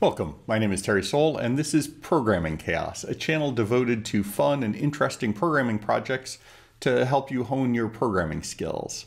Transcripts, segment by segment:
Welcome, my name is Terry Soule, and this is Programming Chaos, a channel devoted to fun and interesting programming projects to help you hone your programming skills.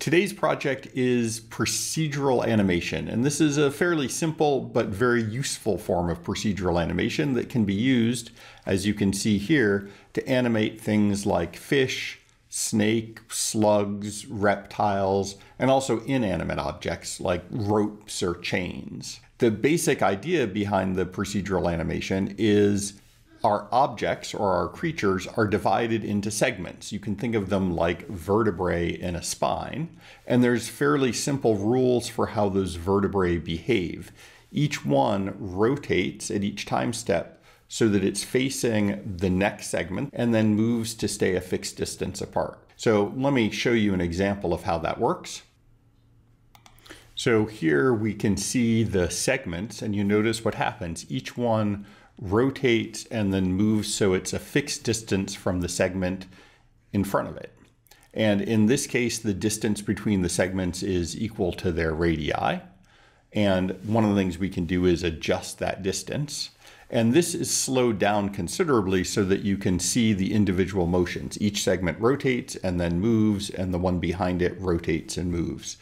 Today's project is procedural animation, and this is a fairly simple but very useful form of procedural animation that can be used, as you can see here, to animate things like fish, snake, slugs, reptiles, and also inanimate objects like ropes or chains. The basic idea behind the procedural animation is our objects or our creatures are divided into segments. You can think of them like vertebrae in a spine, and there's fairly simple rules for how those vertebrae behave. Each one rotates at each time step so that it's facing the next segment and then moves to stay a fixed distance apart. So let me show you an example of how that works. So here we can see the segments and you notice what happens. Each one rotates and then moves so it's a fixed distance from the segment in front of it. And in this case, the distance between the segments is equal to their radii. And one of the things we can do is adjust that distance. And this is slowed down considerably so that you can see the individual motions. Each segment rotates and then moves, and the one behind it rotates and moves.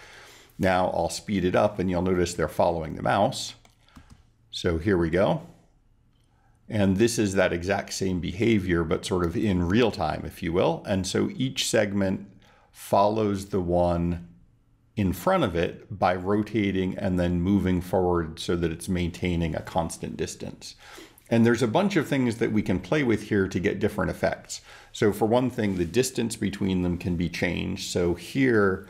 Now I'll speed it up and you'll notice they're following the mouse. So here we go. And this is that exact same behavior, but sort of in real time, if you will. And so each segment follows the one in front of it by rotating and then moving forward so that it's maintaining a constant distance. And there's a bunch of things that we can play with here to get different effects. So for one thing, the distance between them can be changed. So here,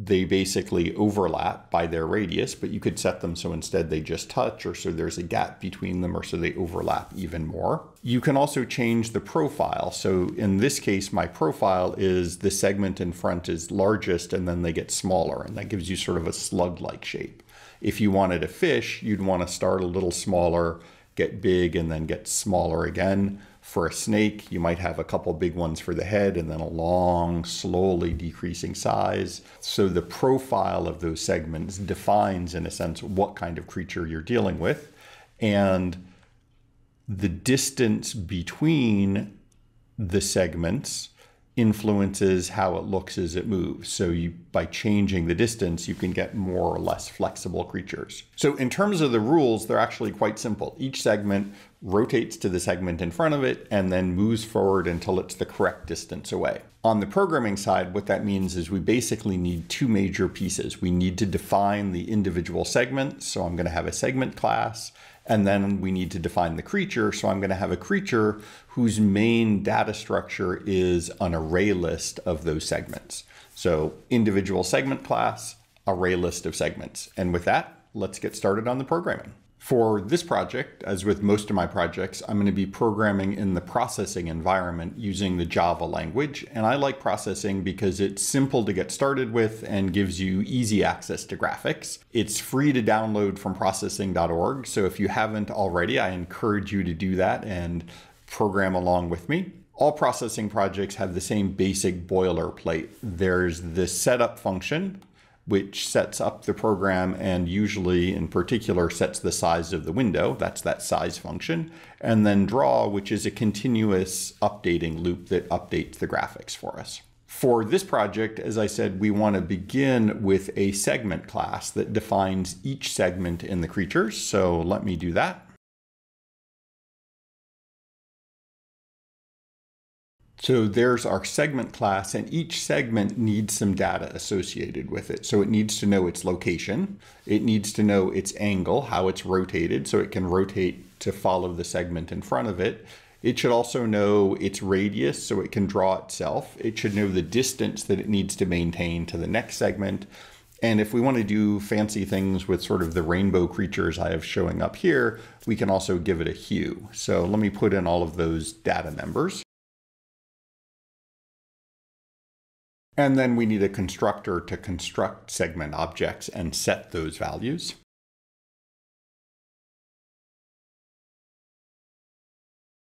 they basically overlap by their radius, but you could set them so instead they just touch or so there's a gap between them or so they overlap even more. You can also change the profile. So in this case, my profile is the segment in front is largest and then they get smaller and that gives you sort of a slug-like shape. If you wanted a fish, you'd want to start a little smaller, get big and then get smaller again. For a snake, you might have a couple big ones for the head and then a long, slowly decreasing size. So the profile of those segments defines, in a sense, what kind of creature you're dealing with. And the distance between the segments influences how it looks as it moves. So you by changing the distance, you can get more or less flexible creatures. So in terms of the rules, they're actually quite simple. Each segment rotates to the segment in front of it and then moves forward until it's the correct distance away. On the programming side, what that means is we basically need two major pieces. We need to define the individual segments. So I'm going to have a segment class and then we need to define the creature. So I'm going to have a creature whose main data structure is an array list of those segments. So individual segment class, array list of segments. And with that, let's get started on the programming. For this project, as with most of my projects, I'm going to be programming in the processing environment using the Java language. And I like processing because it's simple to get started with and gives you easy access to graphics. It's free to download from processing.org. So if you haven't already, I encourage you to do that and program along with me. All processing projects have the same basic boilerplate. There's the setup function, which sets up the program and usually in particular sets the size of the window. That's that size function. And then draw, which is a continuous updating loop that updates the graphics for us. For this project, as I said, we want to begin with a segment class that defines each segment in the creatures. So let me do that. So there's our segment class, and each segment needs some data associated with it. So it needs to know its location, it needs to know its angle, how it's rotated, so it can rotate to follow the segment in front of it. It should also know its radius, so it can draw itself. It should know the distance that it needs to maintain to the next segment. And if we want to do fancy things with sort of the rainbow creatures I have showing up here, we can also give it a hue. So let me put in all of those data members. And then we need a constructor to construct segment objects and set those values.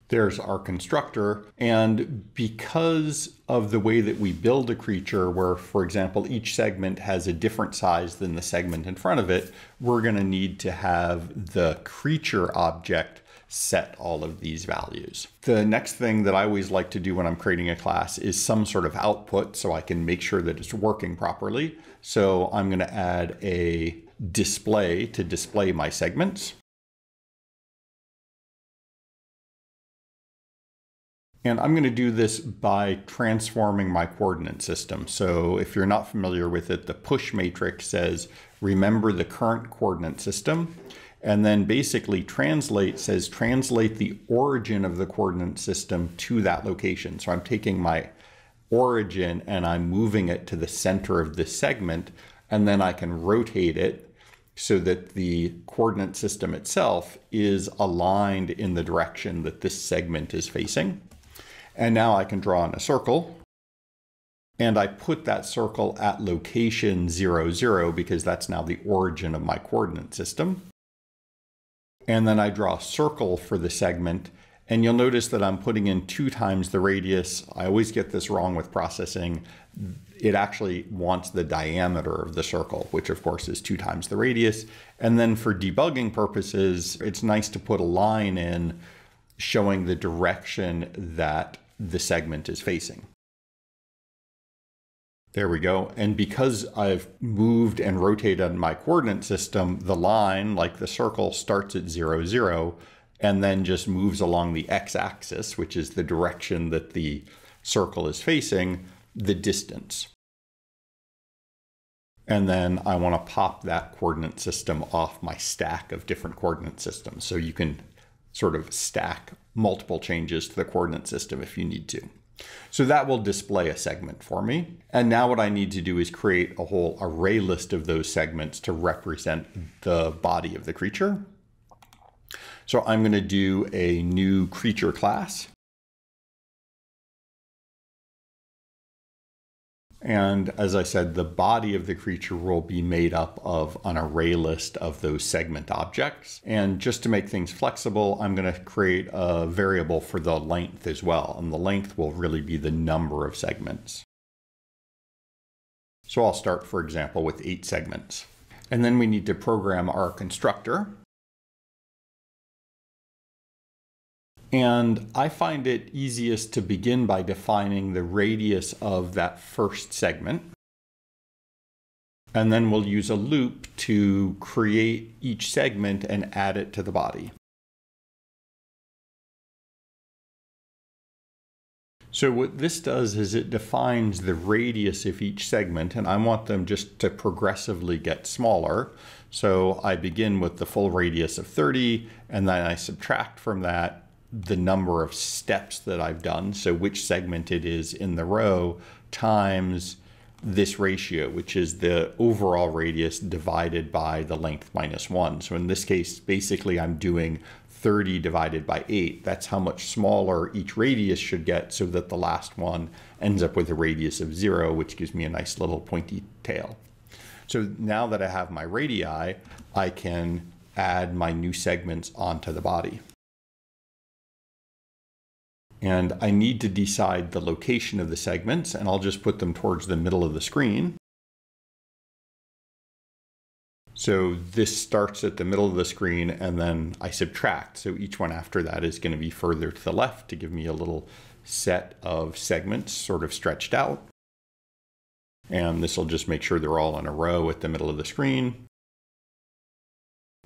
There's our constructor. And because of the way that we build a creature, where, for example, each segment has a different size than the segment in front of it, we're going to need to have the creature object set all of these values. The next thing that I always like to do when I'm creating a class is some sort of output so I can make sure that it's working properly. So I'm going to add a display to display my segments. And I'm going to do this by transforming my coordinate system. So if you're not familiar with it, the push matrix says, remember the current coordinate system. And then basically translate says translate the origin of the coordinate system to that location. So I'm taking my origin and I'm moving it to the center of the segment, and then I can rotate it so that the coordinate system itself is aligned in the direction that this segment is facing. And now I can draw in a circle. And I put that circle at location 0, 0 because that's now the origin of my coordinate system. And then I draw a circle for the segment. And you'll notice that I'm putting in two times the radius. I always get this wrong with processing. It actually wants the diameter of the circle, which of course is two times the radius. And then for debugging purposes, it's nice to put a line in showing the direction that the segment is facing. There we go. And because I've moved and rotated my coordinate system, the line, like the circle, starts at zero, zero, and then just moves along the x-axis, which is the direction that the circle is facing, the distance. And then I want to pop that coordinate system off my stack of different coordinate systems. So you can sort of stack multiple changes to the coordinate system if you need to. So that will display a segment for me. And now what I need to do is create a whole array list of those segments to represent the body of the creature. So I'm going to do a new creature class. And as I said, the body of the creature will be made up of an array list of those segment objects. And just to make things flexible, I'm going to create a variable for the length as well. And the length will really be the number of segments. So I'll start, for example, with eight segments. And then we need to program our constructor. And I find it easiest to begin by defining the radius of that first segment. And then we'll use a loop to create each segment and add it to the body. So what this does is it defines the radius of each segment, and I want them just to progressively get smaller. So I begin with the full radius of 30, and then I subtract from that the number of steps that I've done, so which segment it is in the row, times this ratio, which is the overall radius divided by the length minus one. So in this case, basically I'm doing 30 divided by 8. That's how much smaller each radius should get so that the last one ends up with a radius of 0, which gives me a nice little pointy tail. So now that I have my radii, I can add my new segments onto the body and I need to decide the location of the segments, and I'll just put them towards the middle of the screen. So this starts at the middle of the screen, and then I subtract. So each one after that is going to be further to the left to give me a little set of segments sort of stretched out. And this will just make sure they're all in a row at the middle of the screen.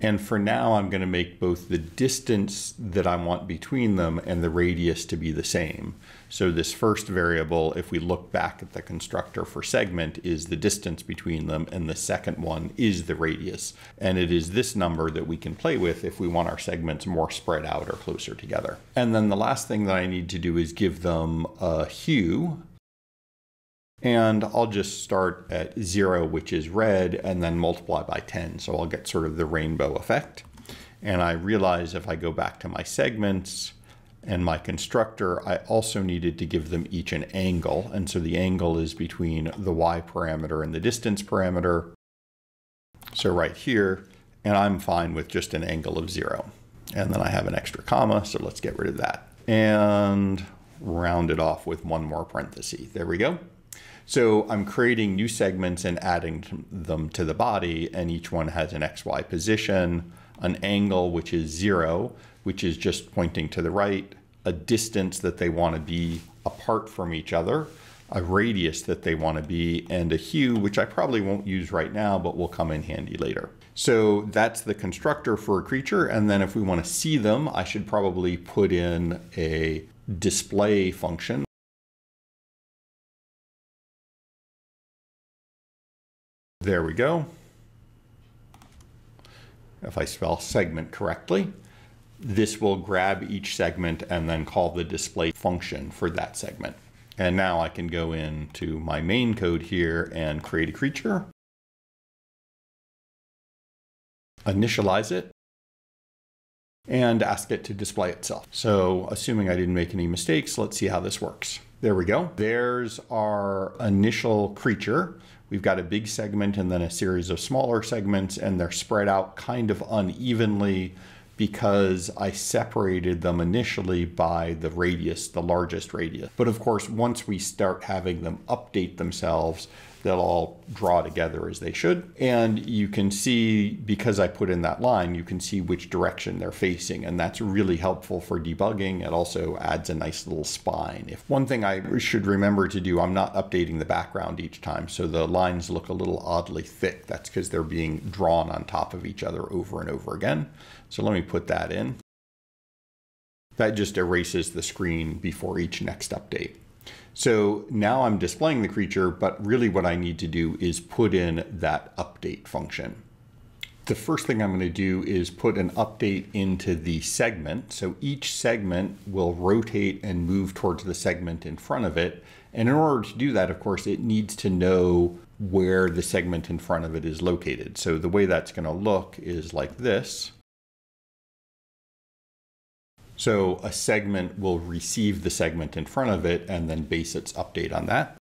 And for now, I'm going to make both the distance that I want between them and the radius to be the same. So this first variable, if we look back at the constructor for segment, is the distance between them, and the second one is the radius. And it is this number that we can play with if we want our segments more spread out or closer together. And then the last thing that I need to do is give them a hue and I'll just start at zero, which is red, and then multiply by 10. So I'll get sort of the rainbow effect. And I realize if I go back to my segments and my constructor, I also needed to give them each an angle. And so the angle is between the y parameter and the distance parameter. So right here, and I'm fine with just an angle of zero. And then I have an extra comma, so let's get rid of that. and round it off with one more parenthesis. There we go. So I'm creating new segments and adding them to the body, and each one has an XY position, an angle, which is zero, which is just pointing to the right, a distance that they want to be apart from each other, a radius that they want to be, and a hue, which I probably won't use right now, but will come in handy later. So that's the constructor for a creature. And then if we want to see them, I should probably put in a display function. There we go. If I spell segment correctly, this will grab each segment and then call the display function for that segment. And now I can go into my main code here and create a creature. initialize it, and ask it to display itself. So assuming I didn't make any mistakes, let's see how this works. There we go. There's our initial creature. We've got a big segment and then a series of smaller segments, and they're spread out kind of unevenly because I separated them initially by the radius, the largest radius. But of course, once we start having them update themselves, they'll all draw together as they should. And you can see, because I put in that line, you can see which direction they're facing. And that's really helpful for debugging. It also adds a nice little spine. If one thing I should remember to do, I'm not updating the background each time. So the lines look a little oddly thick. That's because they're being drawn on top of each other over and over again. So let me put that in. That just erases the screen before each next update. So now I'm displaying the creature, but really what I need to do is put in that update function. The first thing I'm going to do is put an update into the segment. So each segment will rotate and move towards the segment in front of it. And in order to do that, of course, it needs to know where the segment in front of it is located. So the way that's going to look is like this. So a segment will receive the segment in front of it and then base its update on that.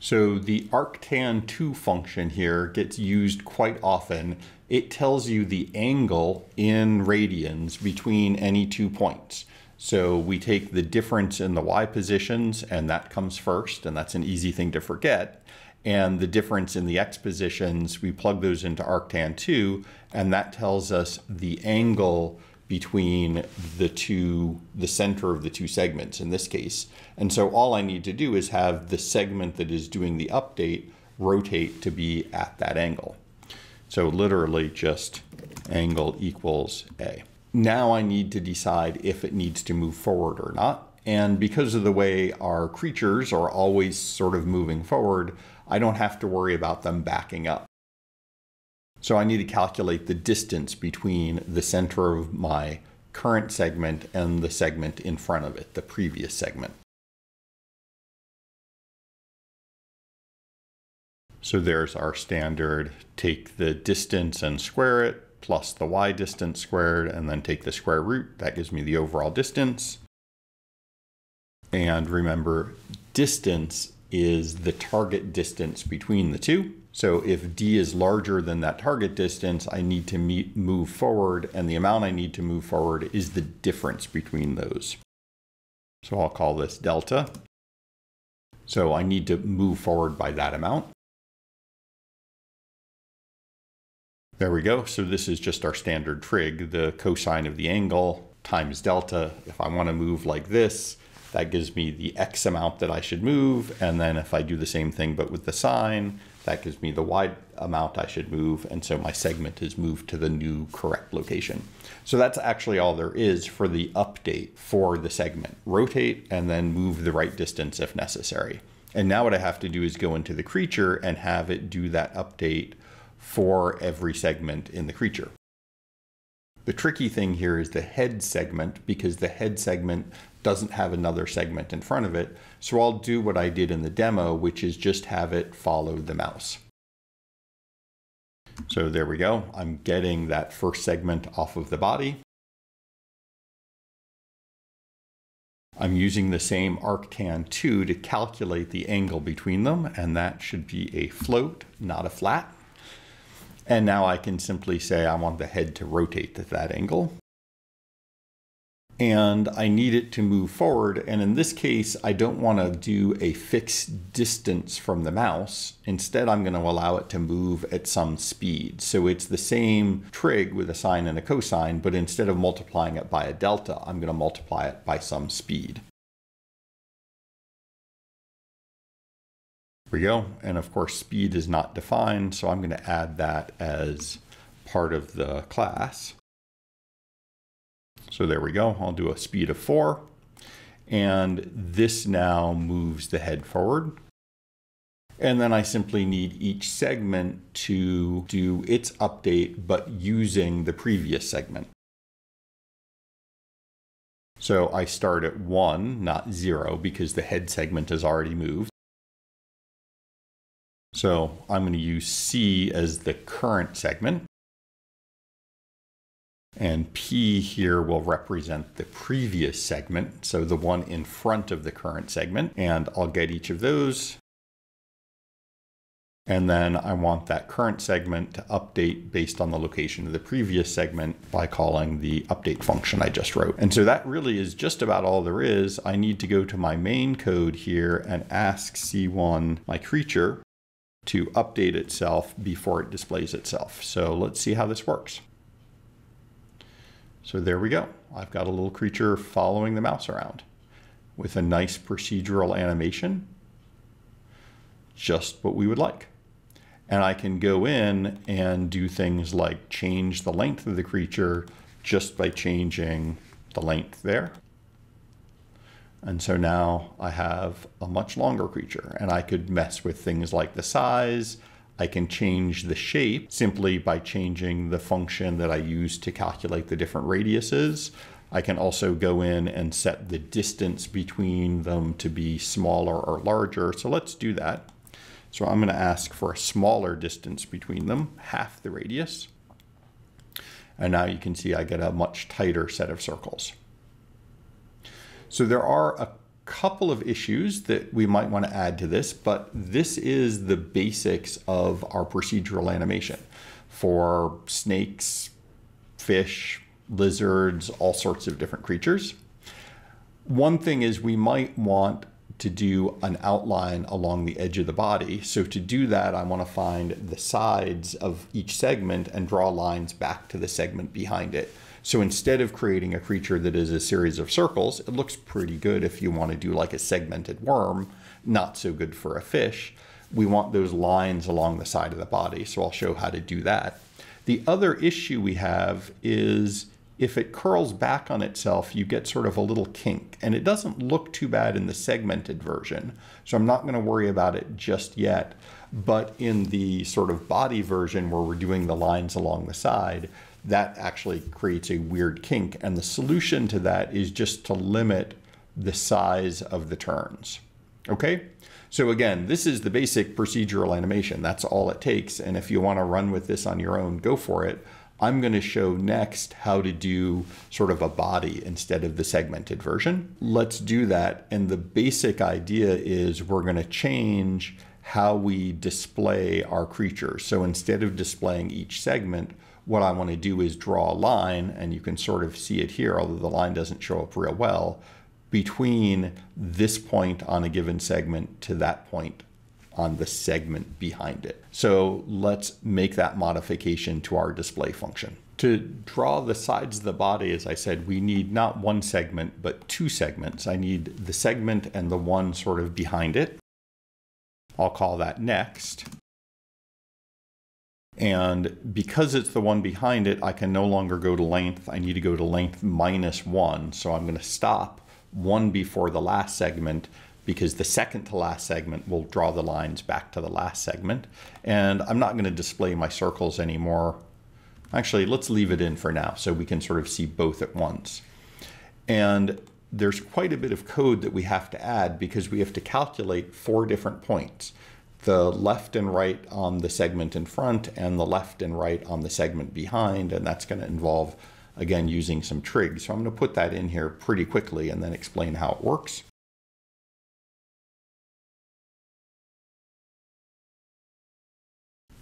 So the arctan2 function here gets used quite often. It tells you the angle in radians between any two points. So we take the difference in the y positions and that comes first and that's an easy thing to forget and the difference in the x positions, we plug those into arctan2, and that tells us the angle between the two, the center of the two segments in this case. And so all I need to do is have the segment that is doing the update rotate to be at that angle. So literally just angle equals A. Now I need to decide if it needs to move forward or not. And because of the way our creatures are always sort of moving forward, I don't have to worry about them backing up. So I need to calculate the distance between the center of my current segment and the segment in front of it, the previous segment. So there's our standard take the distance and square it plus the y distance squared and then take the square root. That gives me the overall distance. And remember, distance is the target distance between the two. So if d is larger than that target distance, I need to meet, move forward, and the amount I need to move forward is the difference between those. So I'll call this delta. So I need to move forward by that amount. There we go. So this is just our standard trig, the cosine of the angle times delta. If I want to move like this, that gives me the X amount that I should move. And then if I do the same thing, but with the sine, that gives me the Y amount I should move. And so my segment is moved to the new correct location. So that's actually all there is for the update for the segment. Rotate and then move the right distance if necessary. And now what I have to do is go into the creature and have it do that update for every segment in the creature. The tricky thing here is the head segment because the head segment doesn't have another segment in front of it. So I'll do what I did in the demo, which is just have it follow the mouse. So there we go. I'm getting that first segment off of the body. I'm using the same arctan2 to calculate the angle between them, and that should be a float, not a flat. And now I can simply say I want the head to rotate at that angle. and I need it to move forward. And in this case, I don't want to do a fixed distance from the mouse. Instead, I'm going to allow it to move at some speed. So it's the same trig with a sine and a cosine, but instead of multiplying it by a delta, I'm going to multiply it by some speed. We go. And of course, speed is not defined, so I'm going to add that as part of the class. So there we go. I'll do a speed of four. And this now moves the head forward. And then I simply need each segment to do its update, but using the previous segment. So I start at one, not zero, because the head segment has already moved. So I'm going to use C as the current segment. And P here will represent the previous segment, so the one in front of the current segment. And I'll get each of those. And then I want that current segment to update based on the location of the previous segment by calling the update function I just wrote. And so that really is just about all there is. I need to go to my main code here and ask C1, my creature, to update itself before it displays itself. So let's see how this works. So there we go. I've got a little creature following the mouse around with a nice procedural animation, just what we would like. And I can go in and do things like change the length of the creature just by changing the length there. And so now I have a much longer creature and I could mess with things like the size, I can change the shape simply by changing the function that I use to calculate the different radiuses. I can also go in and set the distance between them to be smaller or larger. So let's do that. So I'm going to ask for a smaller distance between them, half the radius. And now you can see I get a much tighter set of circles. So there are a couple of issues that we might want to add to this, but this is the basics of our procedural animation for snakes, fish, lizards, all sorts of different creatures. One thing is we might want to do an outline along the edge of the body. So to do that, I want to find the sides of each segment and draw lines back to the segment behind it. So instead of creating a creature that is a series of circles, it looks pretty good if you want to do like a segmented worm, not so good for a fish. We want those lines along the side of the body, so I'll show how to do that. The other issue we have is if it curls back on itself, you get sort of a little kink, and it doesn't look too bad in the segmented version. So I'm not going to worry about it just yet. But in the sort of body version where we're doing the lines along the side, that actually creates a weird kink. And the solution to that is just to limit the size of the turns. Okay? So again, this is the basic procedural animation. That's all it takes. And if you want to run with this on your own, go for it. I'm going to show next how to do sort of a body instead of the segmented version. Let's do that. And the basic idea is we're going to change how we display our creatures. So instead of displaying each segment, what I want to do is draw a line, and you can sort of see it here, although the line doesn't show up real well, between this point on a given segment to that point on the segment behind it. So let's make that modification to our display function. To draw the sides of the body, as I said, we need not one segment, but two segments. I need the segment and the one sort of behind it. I'll call that next. And because it's the one behind it, I can no longer go to length. I need to go to length minus one. So I'm going to stop one before the last segment because the second to last segment will draw the lines back to the last segment. And I'm not going to display my circles anymore. Actually, let's leave it in for now so we can sort of see both at once. And there's quite a bit of code that we have to add because we have to calculate four different points the left and right on the segment in front and the left and right on the segment behind. And that's going to involve, again, using some trig So I'm going to put that in here pretty quickly and then explain how it works.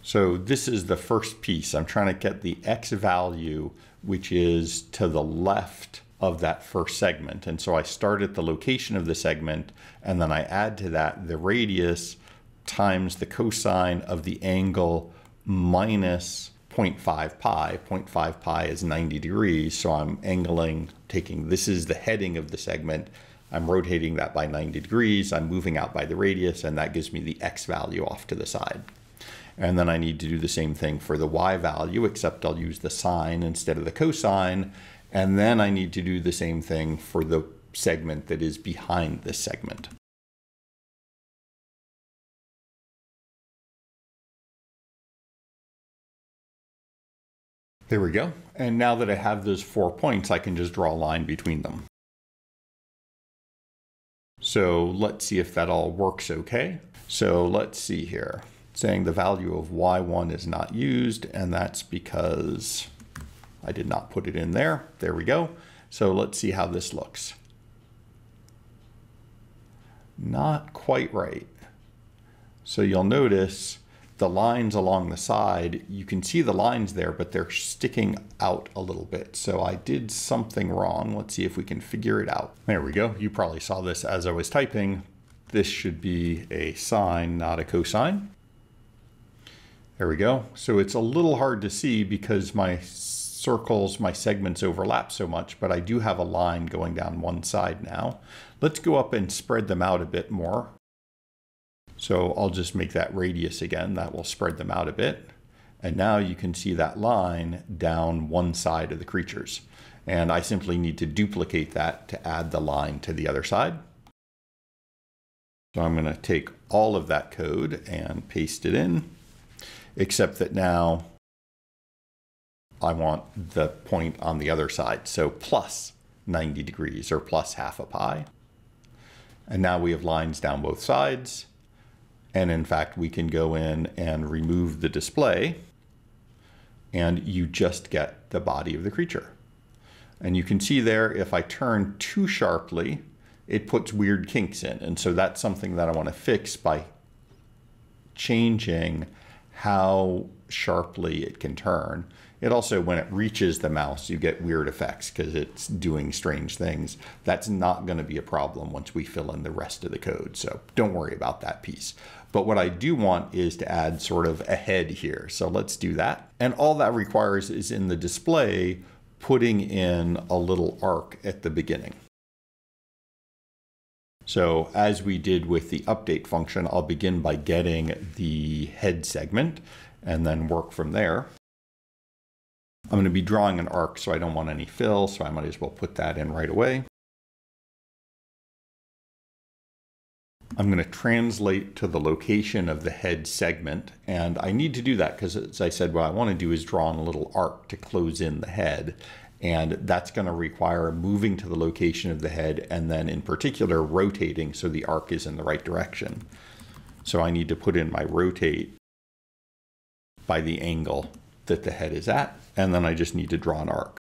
So this is the first piece. I'm trying to get the x value, which is to the left of that first segment. And so I start at the location of the segment, and then I add to that the radius times the cosine of the angle minus 0.5 pi. 0.5 pi is 90 degrees, so I'm angling, taking, this is the heading of the segment, I'm rotating that by 90 degrees, I'm moving out by the radius, and that gives me the x value off to the side. And then I need to do the same thing for the y value, except I'll use the sine instead of the cosine. And then I need to do the same thing for the segment that is behind this segment. There we go. And now that I have those four points, I can just draw a line between them. So let's see if that all works okay. So let's see here. saying the value of y1 is not used, and that's because I did not put it in there. There we go. So let's see how this looks. Not quite right. So you'll notice the lines along the side, you can see the lines there, but they're sticking out a little bit. So I did something wrong. Let's see if we can figure it out. There we go. You probably saw this as I was typing. This should be a sine, not a cosine. There we go. So it's a little hard to see because my circles, my segments overlap so much, but I do have a line going down one side now. Let's go up and spread them out a bit more. So I'll just make that radius again. That will spread them out a bit. And now you can see that line down one side of the creatures. And I simply need to duplicate that to add the line to the other side. So I'm going to take all of that code and paste it in, except that now I want the point on the other side. So plus 90 degrees or plus half a pi. And now we have lines down both sides. And in fact, we can go in and remove the display and you just get the body of the creature. And you can see there, if I turn too sharply, it puts weird kinks in. And so that's something that I want to fix by changing how sharply it can turn. It also, when it reaches the mouse, you get weird effects because it's doing strange things. That's not going to be a problem once we fill in the rest of the code. So don't worry about that piece. But what I do want is to add sort of a head here. So let's do that. And all that requires is in the display, putting in a little arc at the beginning. So as we did with the update function, I'll begin by getting the head segment and then work from there. I'm going to be drawing an arc, so I don't want any fill, so I might as well put that in right away. I'm going to translate to the location of the head segment, and I need to do that because, as I said, what I want to do is draw in a little arc to close in the head, and that's going to require moving to the location of the head and then, in particular, rotating so the arc is in the right direction. So I need to put in my rotate by the angle that the head is at, and then I just need to draw an arc.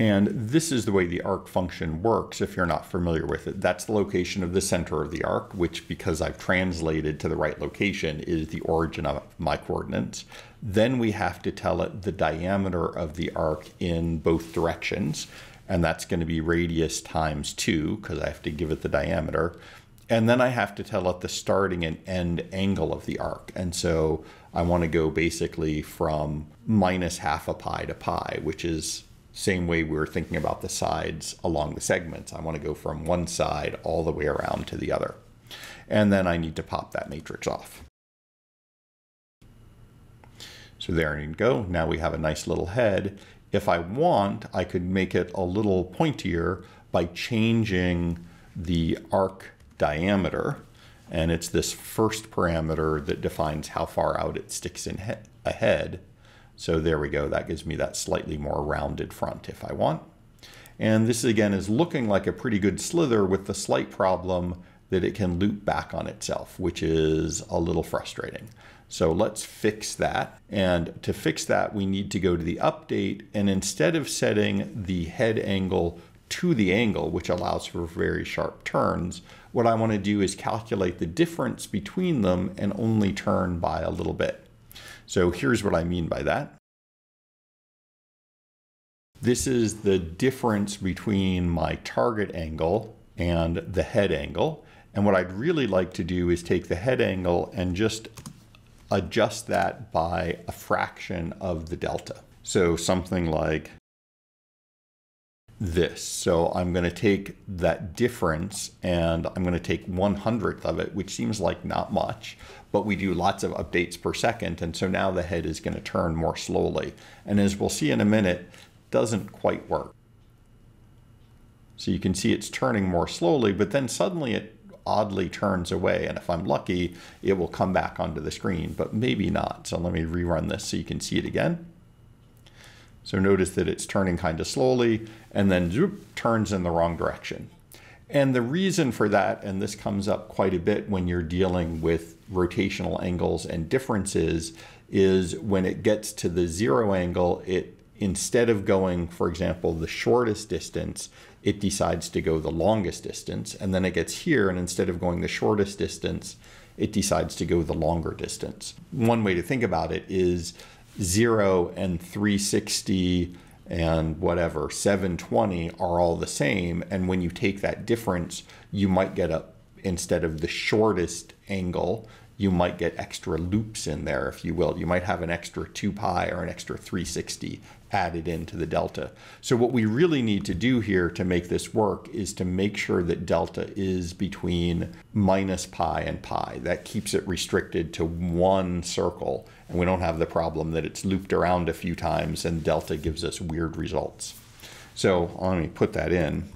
And this is the way the arc function works if you're not familiar with it. That's the location of the center of the arc, which because I've translated to the right location is the origin of my coordinates. Then we have to tell it the diameter of the arc in both directions. And that's going to be radius times 2 because I have to give it the diameter. And then I have to tell it the starting and end angle of the arc. And so I want to go basically from minus half a pi to pi, which is same way we were thinking about the sides along the segments. I want to go from one side all the way around to the other. And then I need to pop that matrix off. So there you go. Now we have a nice little head. If I want, I could make it a little pointier by changing the arc diameter, and it's this first parameter that defines how far out it sticks in he ahead. So there we go. That gives me that slightly more rounded front if I want. And this again is looking like a pretty good slither with the slight problem that it can loop back on itself, which is a little frustrating. So let's fix that. And to fix that, we need to go to the update. And instead of setting the head angle to the angle, which allows for very sharp turns, what I want to do is calculate the difference between them and only turn by a little bit. So here's what I mean by that. This is the difference between my target angle and the head angle. And what I'd really like to do is take the head angle and just adjust that by a fraction of the delta. So something like this. So I'm going to take that difference and I'm going to take one hundredth of it, which seems like not much, but we do lots of updates per second. And so now the head is going to turn more slowly. And as we'll see in a minute, doesn't quite work. So you can see it's turning more slowly, but then suddenly it oddly turns away. And if I'm lucky, it will come back onto the screen, but maybe not. So let me rerun this so you can see it again. So notice that it's turning kind of slowly and then zoop, turns in the wrong direction. And the reason for that, and this comes up quite a bit when you're dealing with rotational angles and differences, is when it gets to the zero angle, it instead of going, for example, the shortest distance, it decides to go the longest distance. And then it gets here, and instead of going the shortest distance, it decides to go the longer distance. One way to think about it is 0 and 360 and whatever 720 are all the same and when you take that difference you might get up instead of the shortest angle you might get extra loops in there, if you will. You might have an extra 2 pi or an extra 360 added into the delta. So what we really need to do here to make this work is to make sure that delta is between minus pi and pi. That keeps it restricted to one circle, and we don't have the problem that it's looped around a few times and delta gives us weird results. So let me put that in.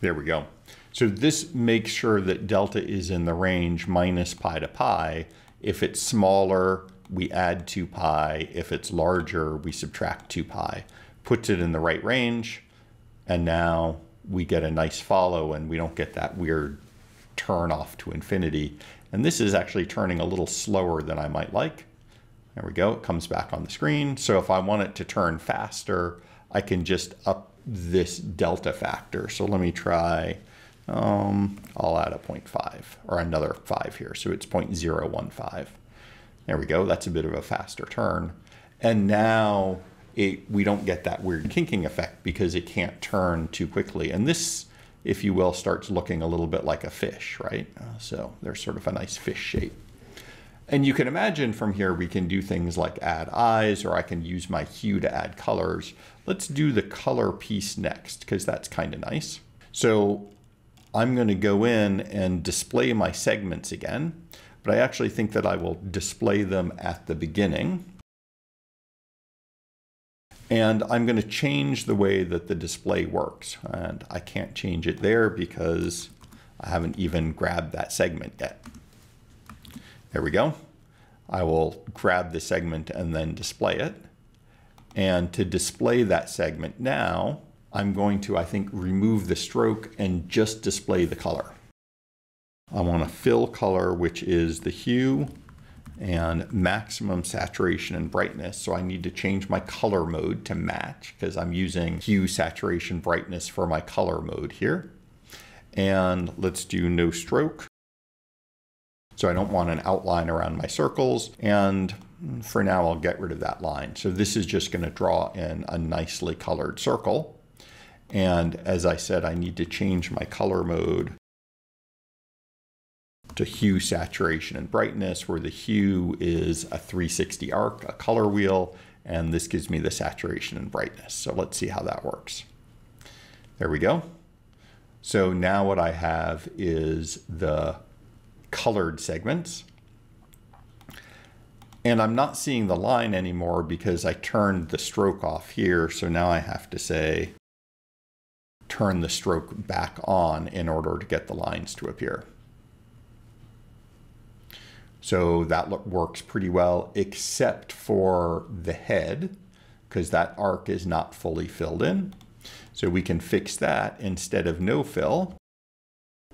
There we go. So this makes sure that delta is in the range minus pi to pi. If it's smaller, we add 2 pi. If it's larger, we subtract 2 pi. Puts it in the right range, and now we get a nice follow and we don't get that weird turn off to infinity. And this is actually turning a little slower than I might like. There we go, it comes back on the screen. So if I want it to turn faster, I can just up this delta factor. So let me try, um, I'll add a 0.5 or another 5 here. So it's 0.015. There we go. That's a bit of a faster turn. And now it, we don't get that weird kinking effect because it can't turn too quickly. And this, if you will, starts looking a little bit like a fish, right? Uh, so there's sort of a nice fish shape. And you can imagine from here we can do things like add eyes or I can use my hue to add colors. Let's do the color piece next because that's kind of nice. So I'm going to go in and display my segments again, but I actually think that I will display them at the beginning. And I'm going to change the way that the display works. And I can't change it there because I haven't even grabbed that segment yet. There we go. I will grab the segment and then display it. And to display that segment now, I'm going to, I think, remove the stroke and just display the color. I want to fill color, which is the hue and maximum saturation and brightness. So I need to change my color mode to match because I'm using hue, saturation, brightness for my color mode here. And let's do no stroke. So I don't want an outline around my circles. And for now, I'll get rid of that line. So this is just going to draw in a nicely colored circle. And as I said, I need to change my color mode to hue, saturation, and brightness, where the hue is a 360 arc, a color wheel, and this gives me the saturation and brightness. So let's see how that works. There we go. So now what I have is the colored segments. And I'm not seeing the line anymore because I turned the stroke off here. So now I have to say, turn the stroke back on in order to get the lines to appear. So that works pretty well, except for the head, because that arc is not fully filled in. So we can fix that instead of no fill.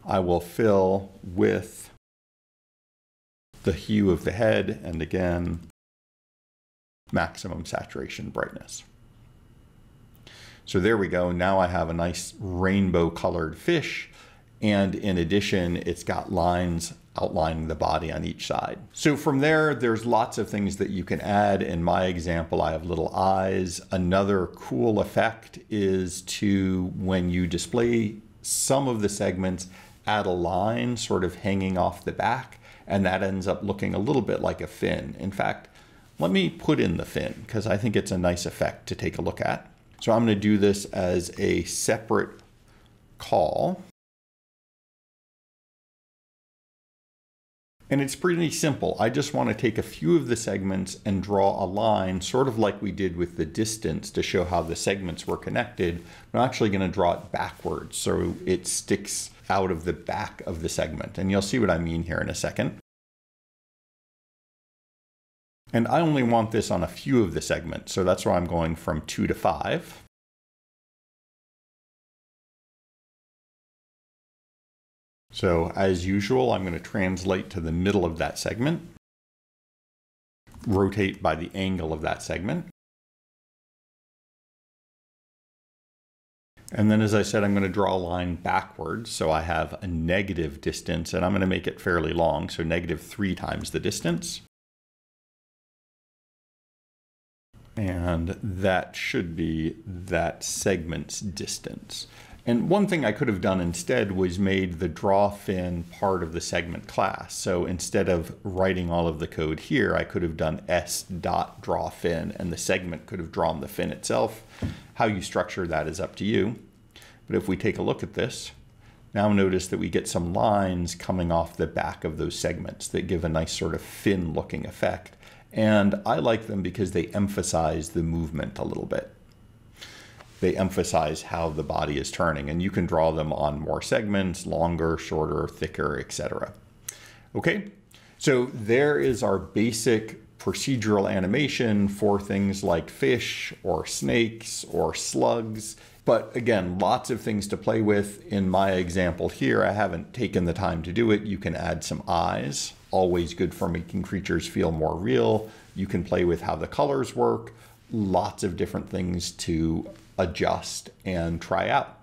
I will fill with the hue of the head, and again, maximum saturation brightness. So there we go. Now I have a nice rainbow colored fish. And in addition, it's got lines outlining the body on each side. So from there, there's lots of things that you can add. In my example, I have little eyes. Another cool effect is to, when you display some of the segments, add a line sort of hanging off the back, and that ends up looking a little bit like a fin. In fact, let me put in the fin because I think it's a nice effect to take a look at. So I'm going to do this as a separate call. And it's pretty simple. I just want to take a few of the segments and draw a line, sort of like we did with the distance to show how the segments were connected. I'm actually going to draw it backwards so it sticks out of the back of the segment. And you'll see what I mean here in a second. And I only want this on a few of the segments, so that's why I'm going from 2 to 5. So as usual, I'm going to translate to the middle of that segment, rotate by the angle of that segment. And then as I said, I'm going to draw a line backwards. So I have a negative distance and I'm going to make it fairly long. So negative three times the distance. And that should be that segment's distance. And one thing I could have done instead was made the draw fin part of the segment class. So instead of writing all of the code here, I could have done s dot draw fin and the segment could have drawn the fin itself. How you structure that is up to you. But if we take a look at this, now notice that we get some lines coming off the back of those segments that give a nice sort of fin looking effect. And I like them because they emphasize the movement a little bit they emphasize how the body is turning and you can draw them on more segments, longer, shorter, thicker, etc. Okay, so there is our basic procedural animation for things like fish or snakes or slugs. But again, lots of things to play with. In my example here, I haven't taken the time to do it. You can add some eyes, always good for making creatures feel more real. You can play with how the colors work, lots of different things to adjust, and try out.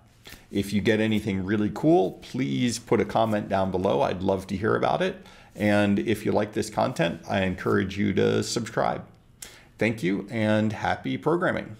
If you get anything really cool, please put a comment down below. I'd love to hear about it. And if you like this content, I encourage you to subscribe. Thank you and happy programming.